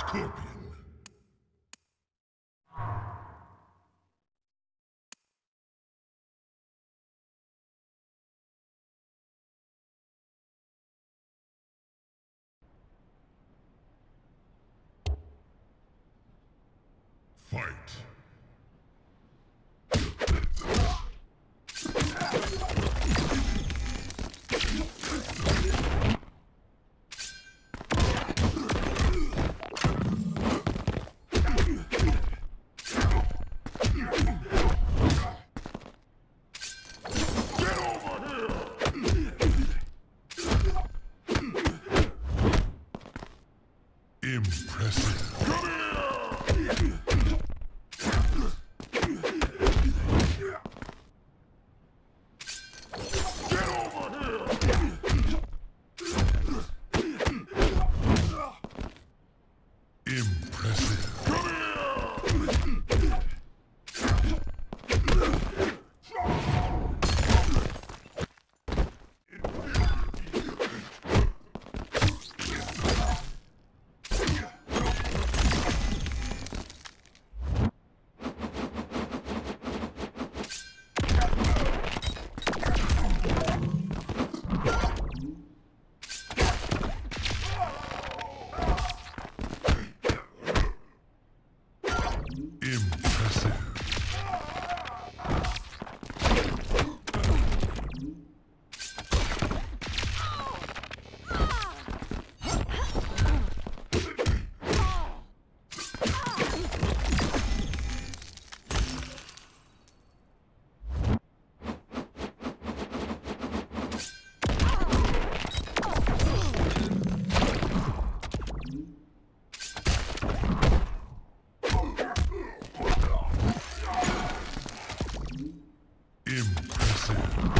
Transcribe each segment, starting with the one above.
Scorpion. Fight. Thank you.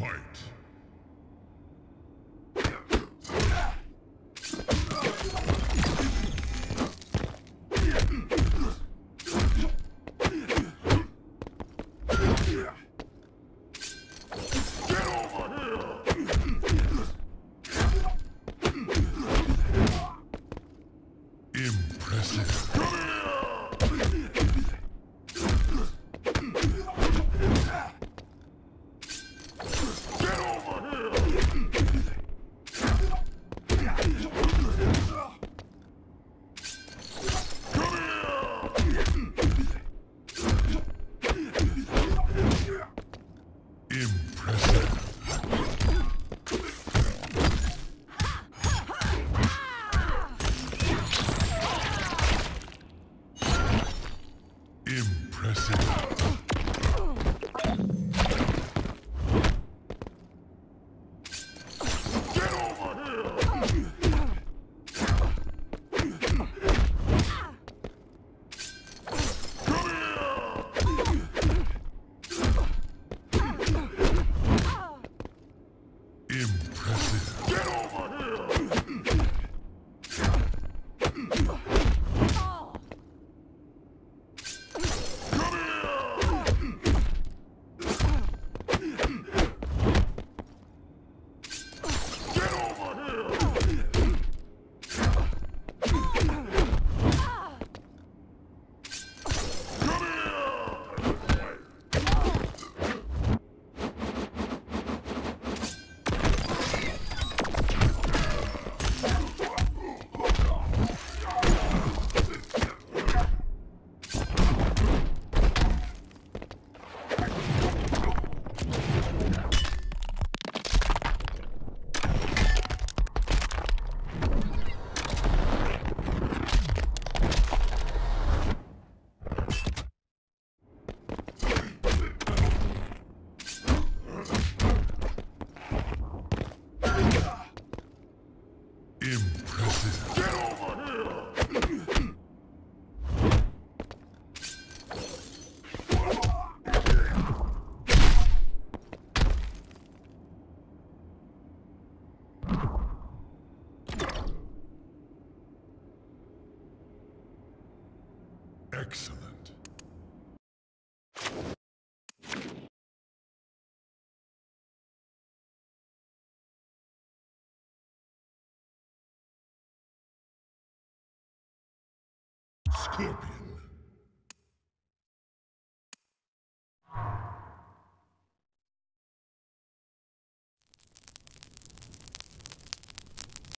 Fight. Impressive. Excellent. Scorpion.